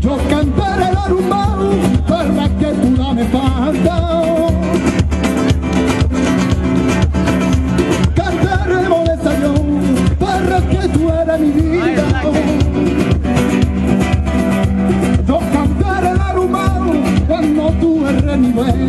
Yo cantaré la rumba para que tú la me falta. Cantaremos el desayuno para que tú eres mi vida. Yo cantaré la rumba cuando tú eres mi buena.